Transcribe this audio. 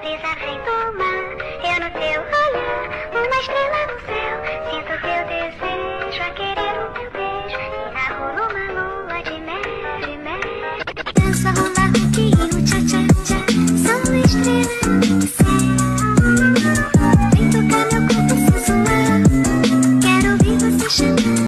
brisa vem do mar, eu no teu olhar, uma estrela no céu. Sinto teu desejo a querer o teu beijo, e narro numa lua de mel, de mel. Dança, rumba, o tcha, tcha, tcha, sou estrela.